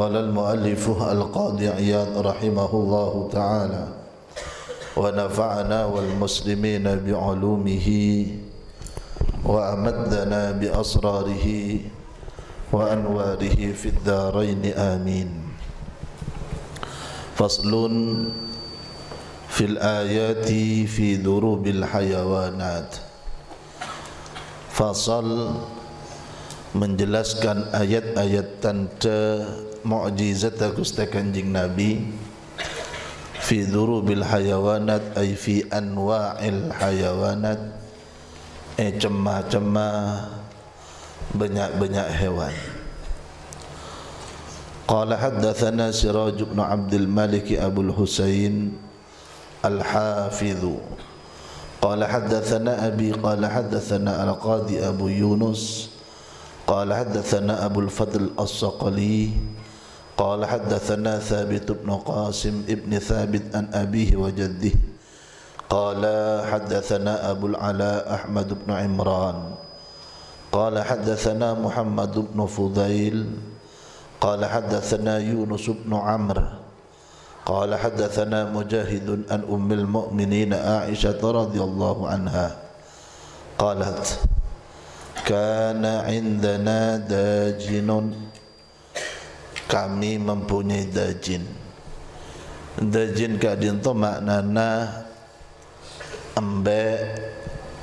قال المؤلف القاضي عياض رحمه الله تعالى ونفعنا والمسلمين بعلومه وأمدنا بأسراره وأنواره في الدارين آمين. فصل في الآيات في دروب الحيوانات. فصل menjelaskan ayat-ayat tanda mukjizat Gusti Kanjeng Nabi fi durubil hayawanat ay fi anwa'il hayawanat eh cemah-cemah banyak-banyak hewan قال حدثنا سراج بن عبد الملك أبو الحسين الحافظ قال حدثنا أبي قال حدثنا القاضي أبو يونس قال حدثنا أبو الفضل الصقلي قال حدثنا ثابت بن قاسم ابن ثابت عن أبيه وجده. قال حدثنا أبو العلاء أحمد بن عمران. قال حدثنا محمد بن فضيل. قال حدثنا يونس بن عمرو. قال حدثنا مجاهد عن أم المؤمنين عائشة رضي الله عنها. قالت كان عندنا داجن kami mempunyai dajin. Dajin kadin tu maknana embe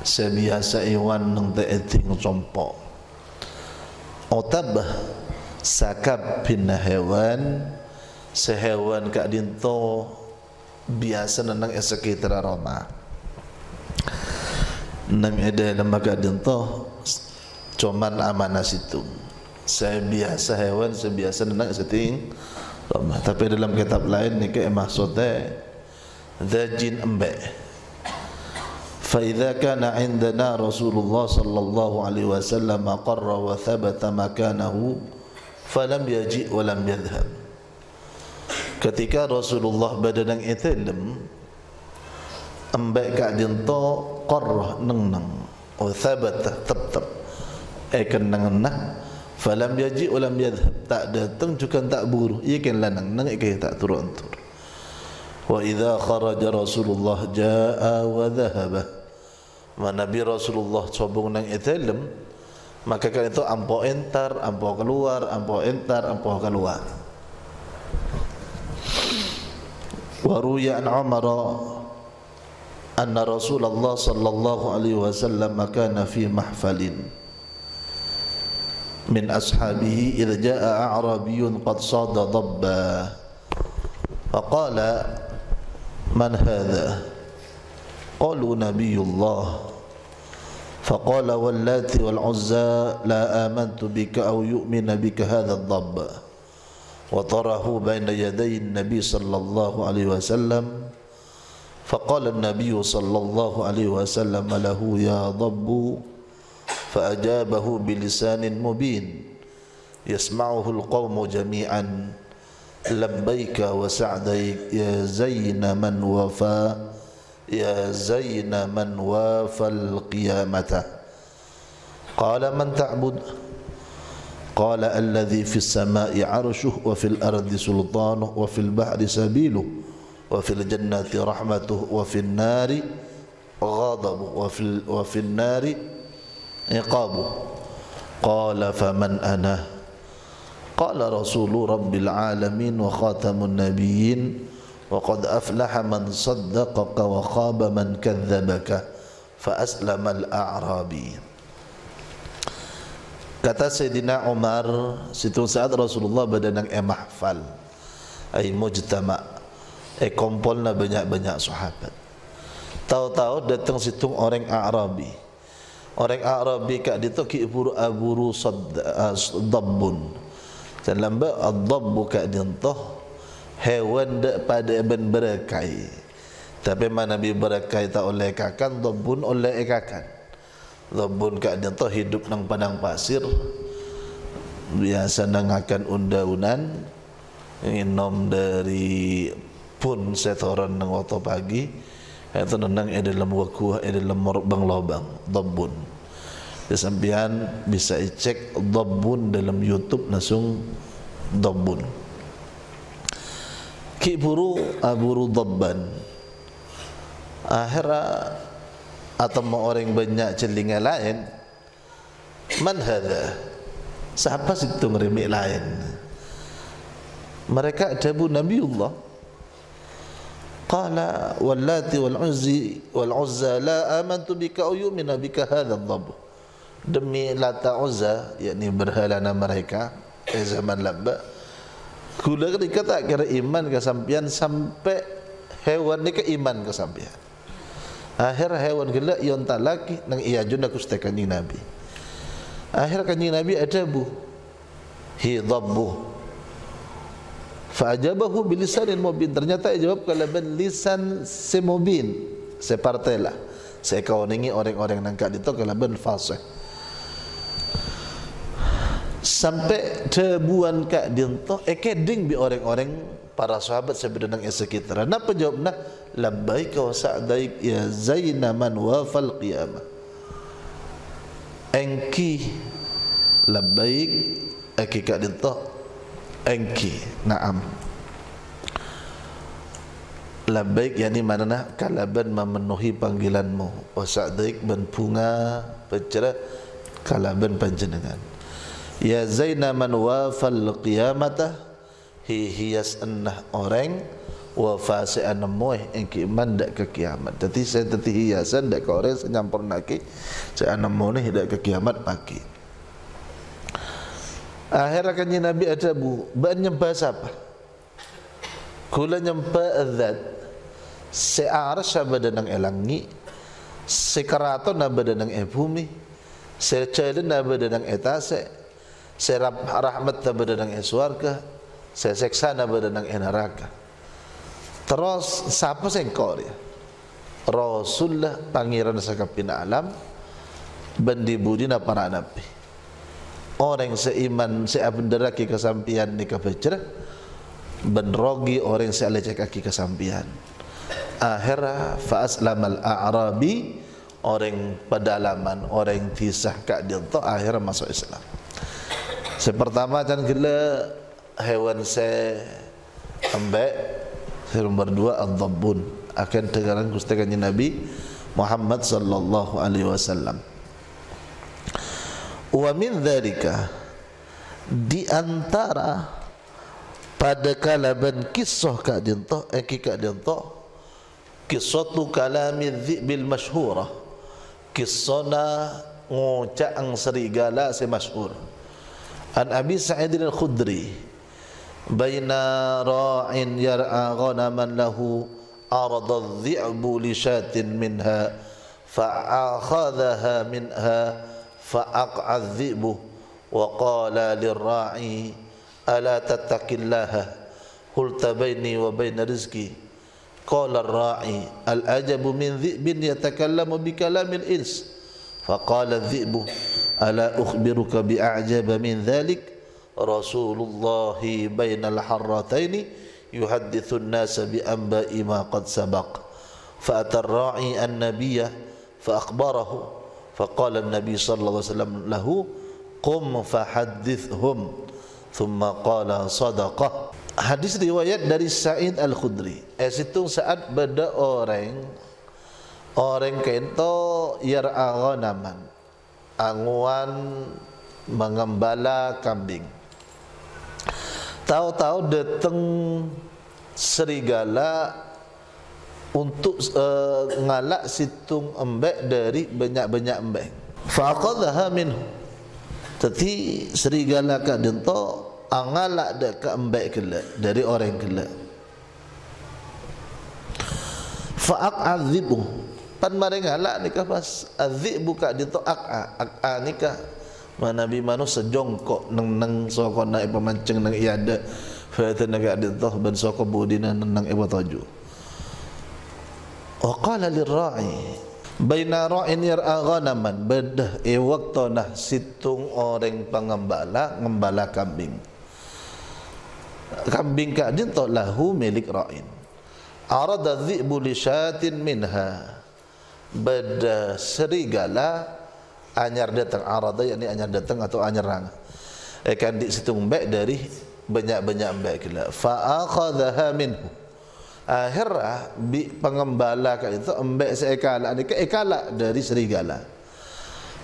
sebiasa iwan nang te eting compo otab sakab bin hewan sehewan kadin tu biasa nang sekitar Roma. Nang ada lembaga tu cuman amanah situ saya biasa hewan saya biasa nak seting tapi dalam kitab lain ni ke maksudnya dajin embe fa idza kana indana rasulullah sallallahu alaihi wasallam qarra wa thabata makanahu falam yaji wa lam yadhhab. Ketika rasulullah badanang itilam embe ka dinto qarra nang nang wa thabata tab tab eh kenang nang falam yaji ulam yadhhab. Tak datang juga tak buru. Ia kan lanang nang ikai tak turun tur wa idza kharaja rasulullah jaa wa dhahaba. Wa nabi rasulullah sobong nang italam maka kan itu ampo entar ampo keluar ampo entar ampo keluar. Wa ruya an umar anna rasulullah sallallahu alaihi wasallam kana fi mahfalin من أصحابه إذ جاء أعرابي قد صاد ضبا. فقال من هذا؟ قالوا نبي الله. فقال واللات والعزى لا آمنت بك أو يؤمن بك هذا الضب. وطره بين يدي النبي صلى الله عليه وسلم. فقال النبي صلى الله عليه وسلم له يا ضب فأجابه بلسان مبين. يسمعه القوم جميعا. لبيك وسعديك يا زين من وفى يا زين من وافى القيامة. قال من تعبد؟ قال الذي في السماء عرشه وفي الأرض سلطانه وفي البحر سبيله وفي الجنة رحمته وفي النار غضبه وفي, وفي النار iqabu. Qala faman ana? Qala rasulu rabbil alamin wa khatamun nabiyyin wa qad aflaha man saddaqaka wa khaba man kadzdzabaka fa aslama al a'rabi kata sayyidina umar situ saat rasulullah badanang emahfal ai mujtama e kompolna banyak-banyak sahabat. Tahu-tahu datang situ orang arabi. Orang Arabi kat dia tu ki buru aburu dabbun. Dan lambat ad-dabbu tu hewan dak pada ben berakai. Tapi mana Nabi berakai tak oleh kakan dabbun oleh ekakan. Dabbun kat dia tu hidup nang padang pasir. Biasa nang akan unda-unan minum dari pun setoran nang waktu pagi itu nang ada dalam wakuh ada dalam bang lobang dabbun. Kesampian bisa cek dabbun dalam YouTube langsung dabbun. Ki buru aburu dabban. Akhirnya atau orang banyak celinga lain man hadha siapa situ ngeremik lain? Mereka adabu Nabiullah qala wallati wal uzzi wal uzza la amantu bika uyumina bika hadha dhab demi lata uzza yakni berhalana mereka di zaman labba kula ketika tak kira iman ke sampian sampai hewan ni ke iman ke sampian. Akhir hewan gila yon talaki nang iya junda kustekan nabi. Akhir kanjeng nabi ada bu? Hi dhabbu fajabahu bilisanin mubin ternyata ia jawab kalaban lisan semubin separtela saya kau nengi orang-orang nangka itu kalaban fasih sampai tebuan kak dinto ekeding bi orang-orang para sahabat sebenarnya yang sekitar. Napa jawabnya? Labbaik wa sa'daik ya zaina man wafal qiyamah. Engki labbaik eki kak dinto engki. Naam. Labbaik yani mana kalaban memenuhi panggilanmu. Wa sa'daik ben bunga pencerah kalaban panjenengan. Ya Zaina man wafal qiyamata hi hias ennah orang wa fasi anamoy yang iman dak ke kiamat. Jadi saya teti hiasan dak ke orang senyampur naki saya anamoy dak ke kiamat pagi. Akhirnya kan Nabi ada bu, ban nyembah siapa? Kula nyembah azat. Searasha badanang elangi, sekarato na badanang e bumi, secelen na badanang etase, saya rahmat na berada ng eswarga saya seksa na berada ng neraka? Terus siapa engkau dia? Rasulullah pangeran sa kapinaalam bandi budi na para nabi orang seiman seabendera ki kesampian ni kapecer benrogi orang sealecek kaki kesampian. Akhirah fa aslamal a'rabi orang pedalaman orang tisah kak dia akhirnya masuk Islam. Sepertama kan gila hewan se ambek nomor dua ad-dabbun akan tegaran Gusti Kanjeng Nabi Muhammad sallallahu alaihi wasallam. Wa min dzalika di antara pada kalaban kisah kak dinto eh kak dinto kisah tu kalami dhibil masyhura kisahna ngucak ang serigala se masyhur. An Abi Sa'id al-Khudri Baina ra'in yar'a ghanaman lahu dhi'bu li syatin minha Fa'akhadhaha minha فأقع الذئب وقال للراعي ألا تتق الله؟ قلت بيني وبين رزقي. قال الراعي الأجب من ذئب يتكلم بكلام الإنس. فقال الذئب ألا أخبرك بأعجب من ذلك؟ رسول الله بين الحرتين يحدث الناس بأنباء ما قد سبق. فأتى الراعي النبي فأخبره Faqala Nabi sallallahu alaihi wasallam lahu qum قم فحدثهم. ثم قال hadis riwayat dari Sa'id Al-Khudri Esitu eh, saat beda orang Orang kento yar aghanaman Anguan mengembala kambing. Tahu-tahu datang serigala untuk uh, ngalak situng embek dari banyak-banyak embek. Faqadha minhu. Tetapi serigala ka dento angalak ka embek kele dari orang kele. Fa'aq'adhibuhu pan maring halak nikah pas azik buka di to ak ak a nikah mana nabi manu sejongkok neng neng soko naik pemancing neng iada fa naga di to ben soko budina neng neng ibu toju wa qala lirra'i. Baina ra'in yar'a ghanaman. Bedah e waktu nah situng orang pengembala ngembala kambing. Kambing ka din to lahu milik ra'in. Arada dhi'bu li syatin minha. Beda serigala anyar datang. Arada yakni anyar datang atau anyar rang akan di situ mbak dari banyak-banyak baik kila fa akhadha minhu akhirnya bi pengembala kat itu ambek seekala ni ekala dari serigala.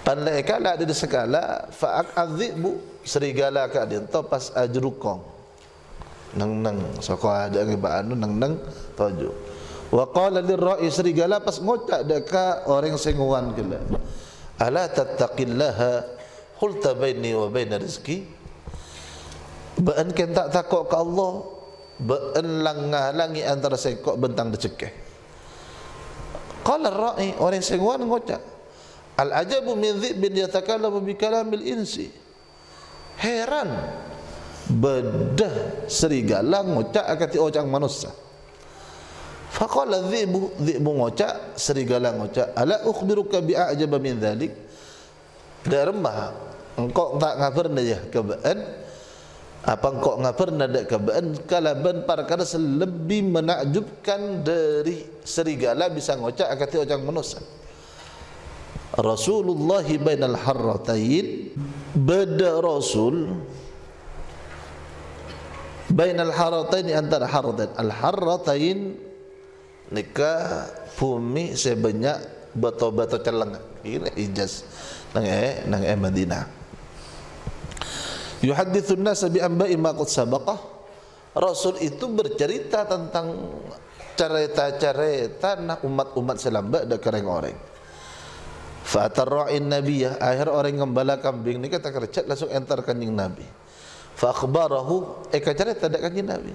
Pandai ekala dari segala fa bu serigala kat dia. Tu pas ajrukong nang nang soko ada ngiba anu nang nang toju wa qala lirra'i serigala pas ngocak deka orang senguan kila. Ala tattaqillaha qulta baini wa baina rizqi. Baan kan tak takut ke Allah Baan langah-langi antara sekok bentang decekeh Qala ra'i Orang yang senguan ngocak Al-ajabu min dhi'bin yatakalamu bi kalamil insi. Heran Bedah serigala ngocak akati ojang manusia. Faqala dhi'bu dhi'bu ngocak Serigala ngocak Ala ukhbiruka bi'a'jaba min dhalik? Remah Engkau tak ngabar ya kebaan apa kau ngapar nada kebaan kalaban perkara lebih menakjubkan dari serigala bisa ngocak akati ojang manusia. Rasulullah bainal harratain beda Rasul bainal harratain antara harratain. Al harratain nikah bumi sebanyak batu-batu celeng ini ijaz. Nang eh nang eh Madinah yuhadithun nasa bi amba'i ma qad sabaqah Rasul itu bercerita tentang cerita-cerita nak umat-umat selamba dak kereng orang. Fa atarra'in nabiyya akhir orang gembala kambing ni kata kercat langsung enter kanjing nabi. Fa akhbarahu eh cerita dak kanjing nabi.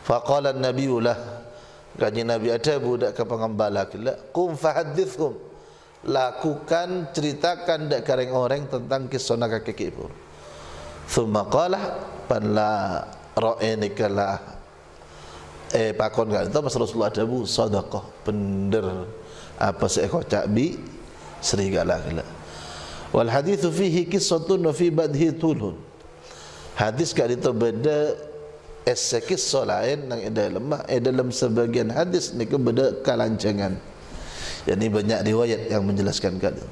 Fa qala an-nabi lah nabi ada budak ke pengembala kila kum fa lakukan ceritakan dak kereng orang tentang kisah nak kakek ibu. Thumma qala panla ra'ainika eh pakon kan itu masa Rasulullah bu sedekah bener. Apa seekor cakbi serigala kala wal hadithu fihi qissatun wa fi badhi tulun hadis kat itu beda esekis lain yang ada lemah eh dalam sebagian hadis ni ke beda kalancangan ini banyak riwayat yang menjelaskan kat itu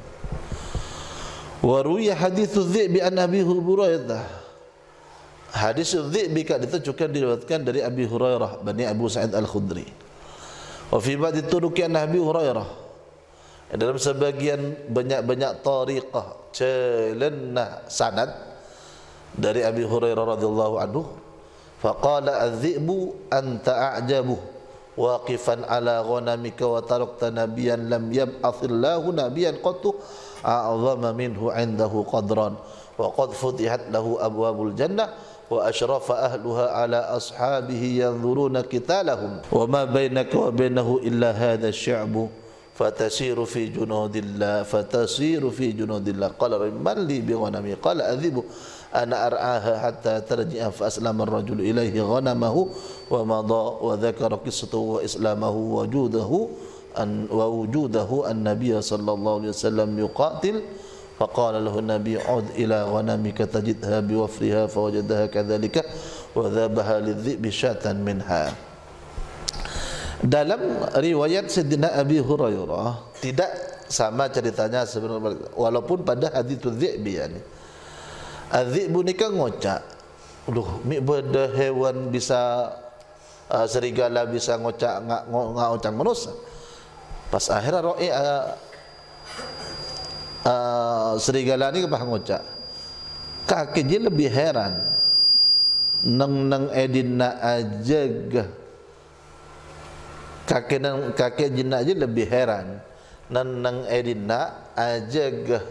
Wa ruya hadithu dhi'bi an Abi Hurairah. Hadis dhi'bi kat juga diriwayatkan dari Abi Hurairah bani Abu Sa'id Al-Khudri. Wa fi ba'd turuki an Abi Hurairah. Dalam sebagian banyak-banyak tariqah celana sanad dari Abi Hurairah radhiyallahu anhu faqala adh-dhi'bu anta a'jabu waqifan ala ghanamika wa tarakta nabiyyan lam yab'athillahu nabiyyan qattu a'zama minhu 'indahu qadran wa qad futihat lahu abwabul jannah wa ashrafa ahluha ala ashabihi yanzuruna qitalahum wa ma bainaka wa bainahu illa hadha ash-sha'bu fatasiru fi junudillah fatasiru fi junudillah qala man li bi ghanami qala adhibu ana ar'aha hatta tarji'a fa aslama ar-rajulu ilayhi ghanamahu wa an wa wujudahu an-nabiy sallallahu alaihi wasallam yuqatil faqala lahu an-nabiy ud ila ghanamika tajidha biwafriha fawajadaha kadhalika wa dhabaha lidhibi syatan minha. Dalam riwayat Sayyidina Abi Hurairah tidak sama ceritanya sebenarnya walaupun pada hadis dhibi yani. Adzibu ni kan ngocak. Aduh, mi beda hewan bisa uh, serigala bisa ngocak ngak ngocak manusia pas akhirnya roi uh, uh, serigala ni kepah ngocak kaki je lebih heran. Neng neng edina aja gah. Kaki neng kaki jina aja lebih heran. Neng neng edina aja gah.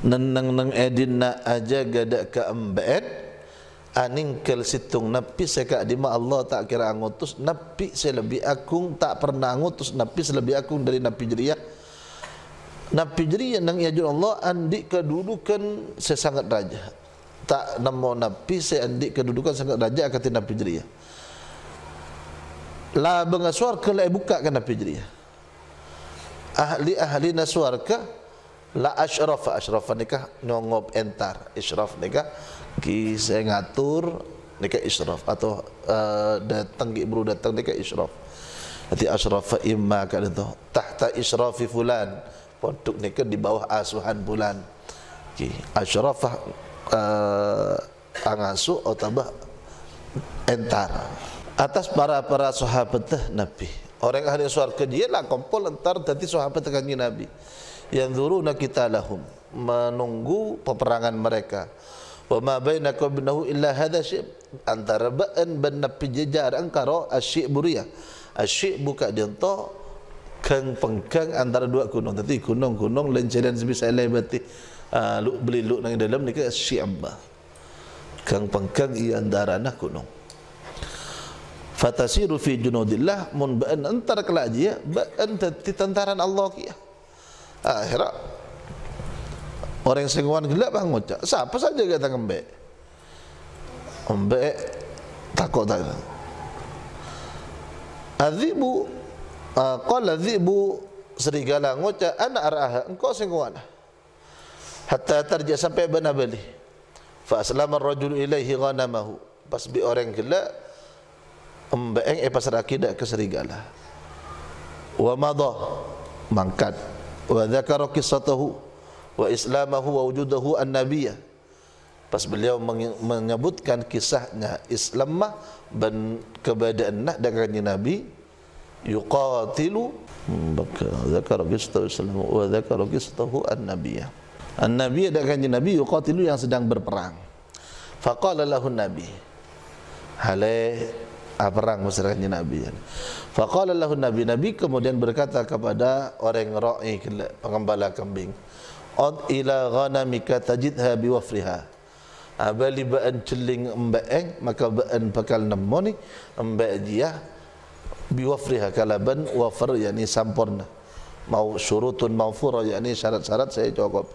Neng neng neng edina aja gada ke embed aningkel situng seka di ma Allah tak kira ngutus napi saya lebih akung tak pernah ngutus napi lebih akung dari napi jeriyah napi jeriyah nang ya Allah andi kedudukan saya sangat raja. Tak namo napi saya andi kedudukan sangat raja kata napi jeriyah la bengaswar ke la buka kan napi jeriyah ahli ahli naswarka la asyraf asyraf nikah nyongop entar isyraf nikah ki saya ngatur dekat israf atau uh, datang ki bro datang dekat israf nanti asraf imma kan itu tahta israfi fulan. Pondok ni kan di bawah asuhan bulan. Ki asraf uh, angasu atau entar. Atas para para sahabat Nabi. Orang ahli surga dia lah kumpul entar tadi sahabat kanji Nabi. Yang zuruna kita lahum menunggu peperangan mereka wa ma bainaka binahu illa hadha syib antara ba'an ban nabi jejar angkara asyik buria asyik buka jento keng pengkang antara dua gunung tadi gunung-gunung lenceran sebisa lai berarti uh, beli luk nang dalam ni ke asyik amba keng pengkang i antara nah gunung fatasiru fi junudillah mun ba'an antara kelak dia ba'an tentaran Allah kia. Akhirat orang yang senguan gelap bang ngucap. Siapa saja kata ngembek ngembek takut tak azibu uh, qala azibu serigala ngucap anak araha engkau senguan hatta tarja sampai benar beli. Fa aslama ar-rajul ilaihi ghanamahu. Pas bi orang gelap embeng eh pasar akidah ke serigala. Wa madha mangkat. Wa dzakara qissatahu wa islamahu wa wujudahu an-nabiyyah pas beliau menyebutkan kisahnya Islam mah dan keberadaan dengan nabi yuqatilu baka dzakara qissatahu Islam wa dzakara qissatahu an-nabiyyah an-nabiyyah dengan nabi yuqatilu yang sedang berperang. Faqala lahu nabi halai perang masyarakat Nabi. Faqala lahu Nabi Nabi kemudian berkata kepada orang ra'i pengembala kambing, "Ad ila ghanamika tajidha biwafriha." Abali ba'an celing embaeng maka ba'an bakal nemu ni embaeng dia biwafriha kalaban wafar yakni sampurna. Mau syurutun maufura yakni syarat-syarat saya cukup.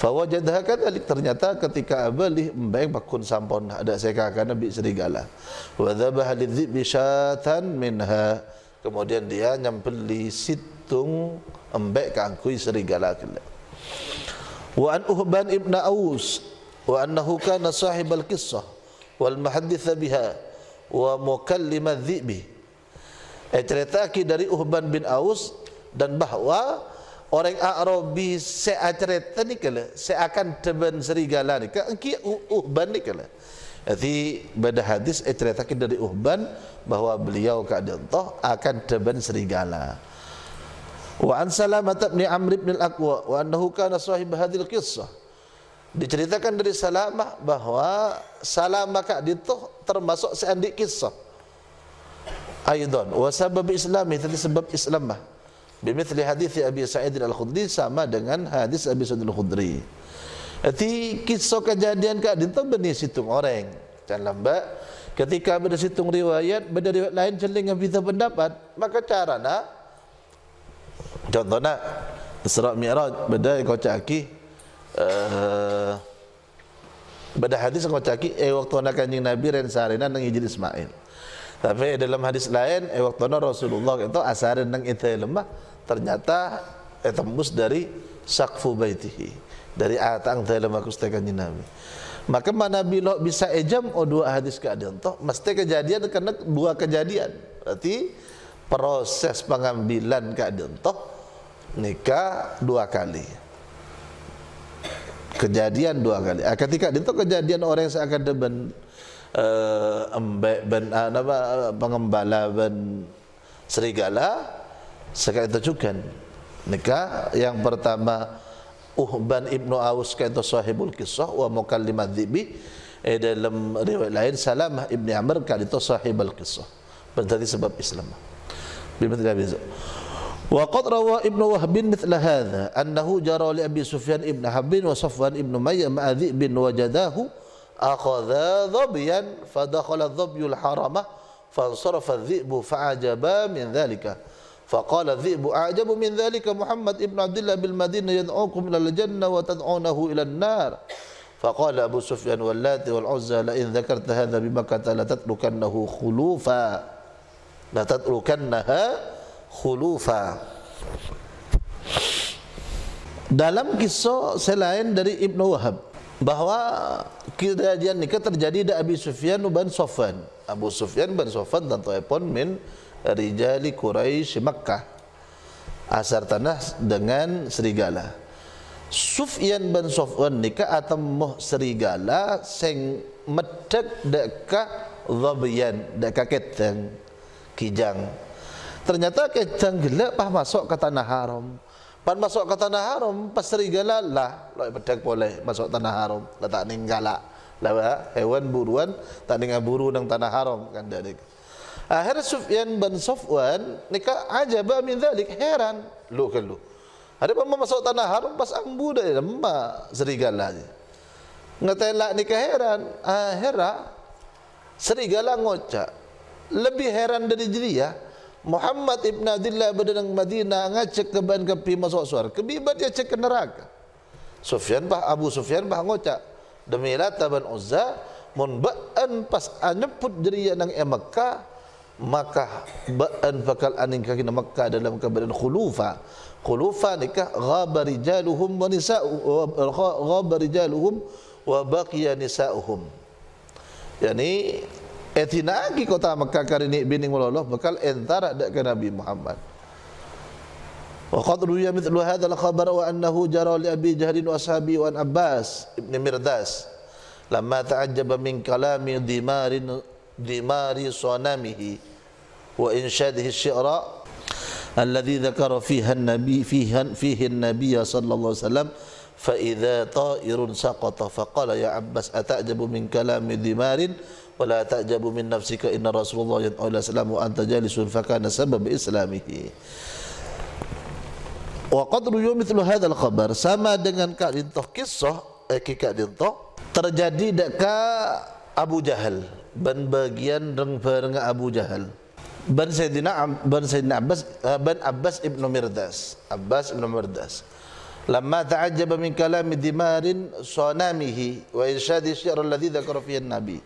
Fawajadha kadalik ternyata ketika abalih membayang bakun sampon ada sekakan Nabi serigala. Wa dhabah lidhibi syatan minha. Kemudian dia nyampeli situng embek kangkui serigala kala. Wa an Uhban ibn Aus wa annahu kana sahib al-qissah wal muhaddith biha wa mukallim adh-dhibi. Eh cerita dari Uhban bin Aus dan bahawa orang Arabi saya cerita ni kala saya akan teban serigala ni kan ki uhban ni kala jadi pada hadis saya ceritakan dari uhban bahawa beliau toh akan teban serigala wa an salamah bin amr bin al-aqwa wa annahu kana sahib hadhil qissah. Diceritakan dari salamah bahawa salamah kak itu termasuk seandik kisah aidan wa sabab islami tadi sebab islamah. Bimithli hadis Abi Sa'id Al-Khudri sama dengan hadis Abi Sa'id Al-Khudri. Jadi kisah kejadian kat itu benih situng orang. Dan lambat. Ketika berada situng riwayat, berada riwayat lain celing yang pendapat, maka cara nak contoh nak Isra Mi'raj beda kau caki uh, beda hadis kau caki eh waktu nak kanjing Nabi ren sarina nang hijri Ismail. Tapi dalam hadis lain eh waktu Rasulullah itu asaran nang itu lemah ternyata eh, tembus dari sakfu baitihi dari atang dalam aku setakan Nabi maka mana bila bisa ejam oh dua hadis keadaan toh mesti kejadian karena dua kejadian berarti proses pengambilan keadaan toh nikah dua kali. Kejadian dua kali. Ah, ketika itu kejadian orang yang seakan deban uh, embek ben uh, apa pengembala ben serigala Sekali itu juga nikah yang pertama Uhban ibnu Aus kaitu sahibul kisah wa mukallimat dhibi. Eh, dalam riwayat lain Salamah ibni Amr kali itu sahibul kisah. Berarti sebab Islam. Bimithli hadis wa وقد روى ابن وهب مثل هذا أنه جرى لأبي سفيان ابن حب وصفوان ابن مية مع ذئب وجداه أخذا ظبيا فدخل الظبي الحرمة فانصرف الذئب فعجبا من ذلك. فقال الذئب أعجب من ذلك محمد ابن عبد الله بالمدينة يدعوكم إلى الجنة وتدعونه إلى النار. فقال أبو سفيان واللات والعزى لئن ذكرت هذا بمكة لتتركنه خلوفا لتتركنها khulufa. Dalam kisah selain dari Ibn Wahab bahawa kejadian ini terjadi di Abi Sufyan bin Sofan Abu Sufyan bin Sofan dan Tuhan min Rijali Quraisy Makkah. Asar tanah dengan serigala. Sufyan bin Sofan nikah atau serigala sing medek dekat zabiyan dekat keteng kijang ternyata keteng gelap pas masuk ke tanah haram pas masuk ke tanah haram pas serigala lah lo medek boleh masuk tanah haram letak ninggala lah hewan buruan tak dengan buru nang tanah haram kan dari akhir Sufyan bin Safwan nika ajaba min dhalik heran lu kan lu ada pun masuk tanah haram pas ambu dah lemah serigala je. Ngetelak ni keheran. Ah, hera. Serigala ngocak. Lebih heran dari dia. Muhammad ibn Adillah berdana Madinah ngacek ke ban kepi masuk suar. Kebibat dia cek ke neraka. Sufyan bah Abu Sufyan bah ngocak. Demi Lata bin Uzza mun ba'an pas anyeput diri yang Mekah maka ba'an fakal aning kaki Mekah dalam keadaan khulufa khulufa nikah ghaba rijaluhum wa nisa'uhum ghaba rijaluhum wa baqiya nisa'uhum yani Etina lagi kota Mekah karini bining waloloh bekal entara dak ke Nabi Muhammad. Wa qad ruya mithlu hadha al-khabar wa annahu jara li Abi Jahl wa ashabi wa Abbas ibn Mirdas. Lamma ta'ajjaba min kalami dimarin dimari sanamihi wa insyadihi syira alladhi dhakara fiha Nabi fiha fihi an-nabiy sallallahu alaihi wasallam. فإذا طائر سقط فقال يا عباس أتعجب من كلام دمار ولا تعجب من نفسك إن رسول الله ينعو إلى anta وأنت جالس فكان سبب إسلامه وقد رؤيوا مثل هذا الخبر سما dengan Kak Dintoh kisah eh, Kak Dintoh terjadi dekat Abu Jahal ban bagian dengan Abu Jahal. Ban Sayyidina ban Sayyidina Abbas eh, ban Abbas ibnu Mirdas. Abbas ibnu Mirdas lamma ta'ajjaba min kalami dimarin sanamihi wa irsyadi syi'r alladhi dzakara fihi nabi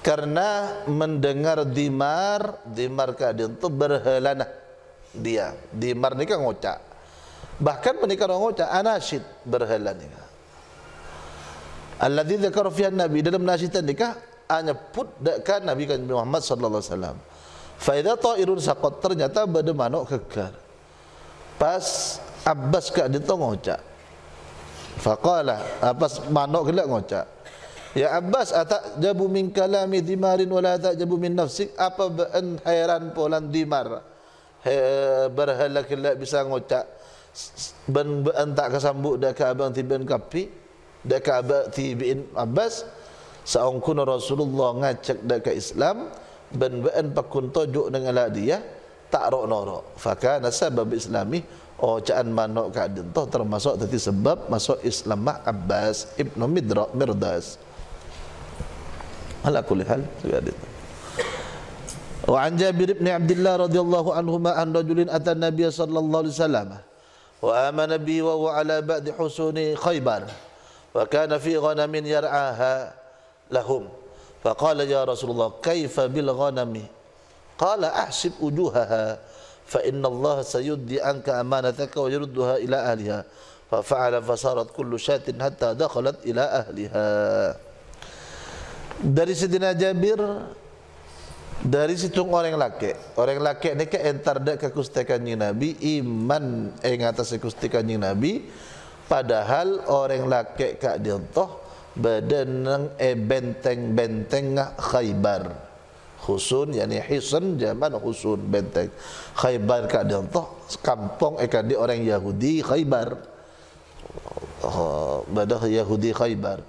karena mendengar dimar dimar kadin itu berhelana. Dia dimar ni kan ngocak. Bahkan menikah orang ngocak anasyid berhelana ni alladhi dzakara fihi nabi dalam nasyidan nikah hanya put dekat Nabi Muhammad sallallahu alaihi wasallam. Faidah ta'irun saqat ternyata bada manuk kekar. Pas Abbas kat dia tu ngocak. Faqala Abbas manuk kelak ngocak. Ya Abbas atak jabu min kalami dimarin wala tak jabu min nafsik apa ben hairan polan dimar. He, berhala kelak bisa ngocak. Ben ben tak kesambuk dak ke abang tiben kapi. Dak ke abang tibin Abbas. Saungkun Rasulullah ngacak dak ke Islam ben ben pakun tojuk dengan dia tak rok norok faka nasabab islami oh caan manok ka adin toh termasuk tadi sebab masuk Islam mah Abbas ibnu Midra Mirdas ala kulli hal adin wa an Jabir ibn Abdullah radhiyallahu anhu ma an rajulin ata Nabi sallallahu alaihi wasallam wa amana bi wa huwa ala ba'd husuni Khaybar wa kana fi ghanamin yar'aha lahum فقال يا رسول الله كيف بالغنم قال أحسب وجوهها fa inna Allah sayuddi anka amanataka wa yurduha ila ahliha fa fa'ala fasarat kullu syatin hatta dakhalat ila ahliha dari Sidina Jabir dari situng orang laki orang laki ni ke entar dak ke Gusti Kanjeng Nabi iman ing atas Gusti Kanjeng Nabi. Padahal orang laki kak dia badan nang e eh, benteng-benteng Khaibar Husun yani hisan zaman husun benteng. Khaybar ka dia toh kampung e di orang Yahudi Khaybar. Oh, badah Yahudi Khaybar.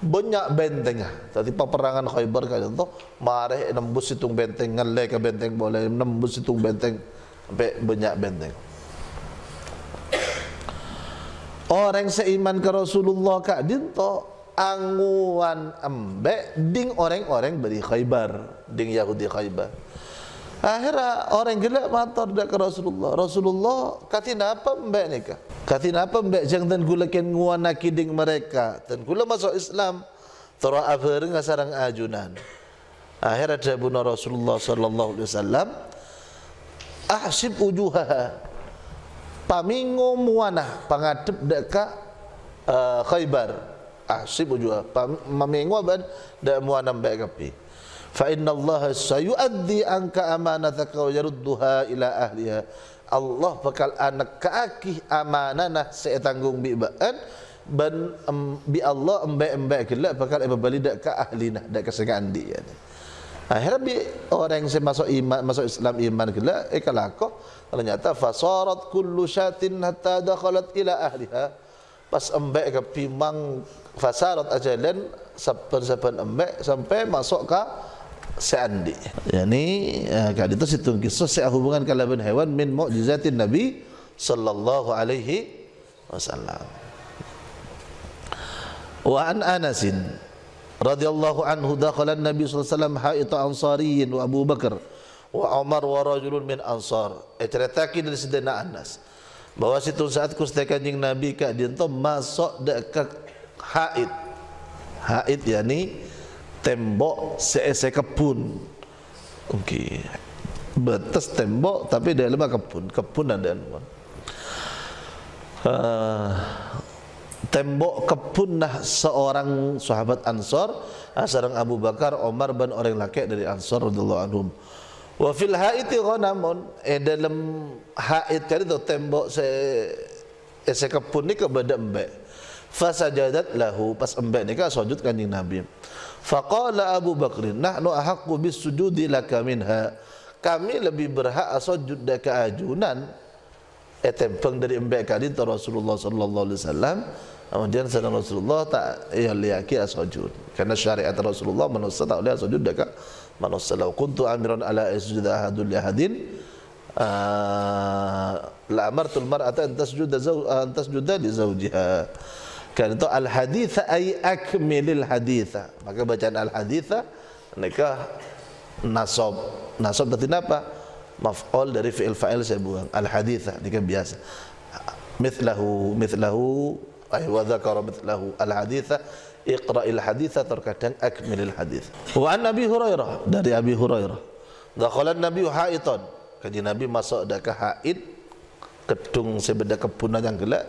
Banyak benteng. Tadi peperangan Khaybar ka dia toh mareh nembus situng benteng ngalle ke benteng boleh nembus situng benteng sampai banyak benteng. Orang seiman ke Rasulullah kak dinto anguan embe ding orang-orang beri khaybar ding Yahudi khaybar. Akhirnya orang gila matur dak Rasulullah. Rasulullah kati napa embe ni ka kati napa embe? Jang dan gula ken nguan ding mereka. Dan gula masuk Islam tera afer ngasarang ajunan? Akhirnya jabuna Rasulullah sallallahu alaihi wasallam. Ahsib ujuhaha pamingo muana pangadep deka uh, khaybar ahsib ujua mamengwa ban da muanam ba kapi fa inna Allah sayuaddi anka amanataka wa yarudduha ila ahliha. Allah bakal anak kaaki amanah saya tanggung bi baan ban um, bi Allah embe embe kala bakal iba bali dak ka ahli nah dak ka sengan di ya akhirnya bi orang yang masuk iman masuk Islam iman kala eh kalako ternyata fasarat kullu syatin hatta dakhalat ila ahliha pas embe ke pimang fasarat ajalan sapan-sapan embe sampai masuk ke seandi. Yani uh, kad itu situ kisah saya hubungan kalaban hewan min mukjizatin Nabi sallallahu alaihi wasallam. Wa an Anas radhiyallahu anhu dakhala an-nabi sallallahu alaihi wasallam haita ansariyin wa Abu Bakar wa Umar wa rajulun min ansar. Eh, ceritakan dari sedena Anas bahawa situ saat kustai kanjing Nabi kak dia tu masuk dekat haid. Haid yani tembok seese kebun. Okey. Betas tembok tapi dia lemah kebun, kebun ada lemah. Uh, tembok kebun dah seorang sahabat Ansar, ah, seorang Abu Bakar, Omar dan orang laki dari Ansar radhiyallahu anhum. Wa fil haiti ghanamun eh dalam haid tadi tu tembok se ese kebun ni kepada embek. Fasajadat lahu pas embek ni kan sujud kanjeng Nabi. Faqala Abu Bakr, nahnu ahaqqu bis sujudi laka minha. Kami lebih berhak sujud dekat ajunan etempeng dari embek kali tu Rasulullah sallallahu alaihi wasallam. Kemudian sedang Rasulullah tak ya liyaki sujud. Karena syariat Rasulullah manusia tak boleh sujud dekat manusia. Lau kuntu amiran ala sujud ahadul yahadin uh, la amartul mar'ata an tasjuda zaw an tasjuda li zawjiha. Kan itu al haditha ay akmilil haditha. Maka bacaan al haditha nikah nasab. Nasab berarti apa? Maf'ul dari fi'il fa'il saya buang. Al haditha nikah biasa. Mithlahu mithlahu ay wa dzakara mithlahu al haditha iqra al haditha terkadang akmilil hadith. Wa an Nabi Hurairah dari Abi Hurairah. Dakhala Nabi haitan. Kaji Nabi masuk dak ke haid kedung sebeda kepunan yang gelap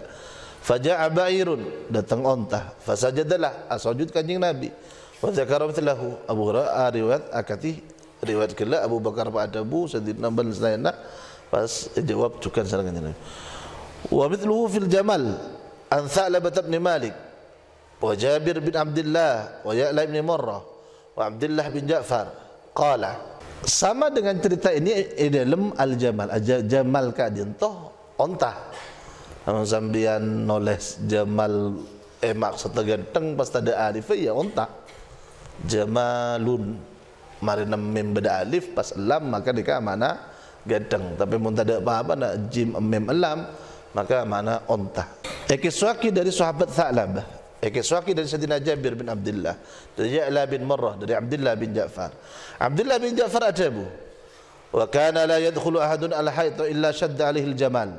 Faja'a ba'irun. Datang onta fasajadalah. Asujud kanjing Nabi. Wa zakara mithlahu. Abu Hurairah ah, riwayat akati riwayat kala Abu Bakar Pak Adabu Sayyidina Nambal Sayyidina. Pas jawab cukan sarang kanjing Nabi. Wa mithluhu fil jamal. An Tha'labah bin Malik wa Jabir bin Abdullah wa Ya'la bin Murrah wa Abdullah bin Ja'far. Qala sama dengan cerita ini dalam al-jamal. Al-jamal ka dintoh onta Amang sambian noles Jamal emak serta ganteng pas ada alif ya onta. Jamalun mari nam mem beda alif pas lam maka dika mana ganteng. Tapi mun tak ada apa-apa nak jim mem lam maka mana onta. Ekiswaki dari sahabat Tha'labah Ekiswaki dari Sayyidina Jabir bin Abdullah. Dari Ja'la bin Marrah Dari Abdullah bin Ja'far. Abdullah bin Ja'far ajabu Wa kana la yadkhulu ahadun al-hayta illa shadda alihi al-jamal.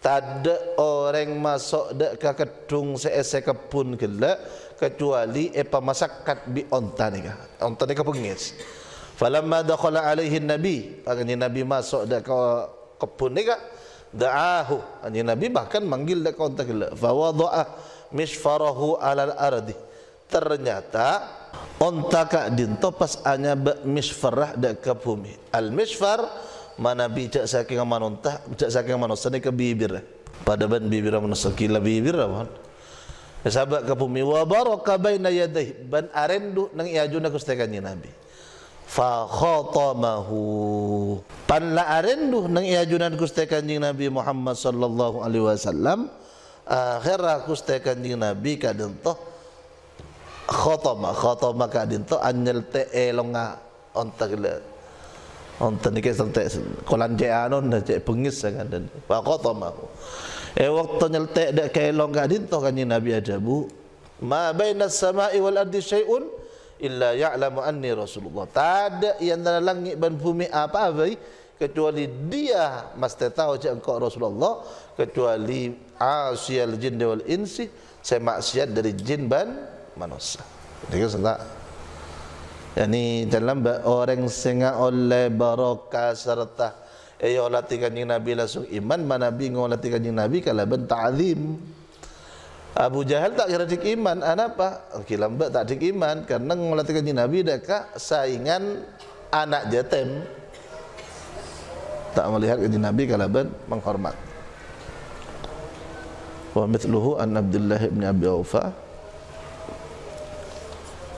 Tak ada orang masuk dek ke kedung seese kebun gila kecuali apa masakat bi onta ni ka onta ni ka pengis. Falamma dakhala alaihi nabi pagi nabi masuk dek ke kebun ni ka da'ahu. Nabi bahkan manggil dek onta gila fa mishfarahu ala al-ardi ternyata onta ka dinto pas anya mishfarah dek ke bumi. Al-mishfar mana bijak saking manontah bijak saking manusia ni ke bibir. Pada ban bibir manusia kila bibir apa ya, sahabat ke bumi wa baraka baina yadayhi ban arendu nang iajuna kustekannya nabi. Fa khatamahu. Pan la arendu nang iajuna kustekannya nabi Muhammad sallallahu alaihi wasallam akhirah kustekannya nabi kadang toh khatama khatama kadang toh anyel te elonga ontak Onten ni kisah tak kolan je anon cek pengis sangat dan fakota mahu. Eh waktu nyeltek dek kelong kat dinto kan Nabi ajabu. Ma baina samai wal ardi syai'un illa ya'lamu anni Rasulullah. Tak ada yang dalam langit dan bumi apa-apa kecuali dia mesti tahu cak engkau Rasulullah kecuali asyal jin wal insi saya maksiat dari jin dan manusia. Dia kata Yani dalam orang senga oleh barokah serta ayo latih kanjeng Nabi langsung iman mana nabi ngolati kanjeng Nabi kalau ben ta'zim. Abu Jahal tak kira dik iman, kenapa? Okey lambat tak dik iman karena melatihkan Nabi dekat saingan anak jatim. Tak melihat kanjeng Nabi kalaban menghormat. Wa mithluhu an Abdullah bin Abi Aufa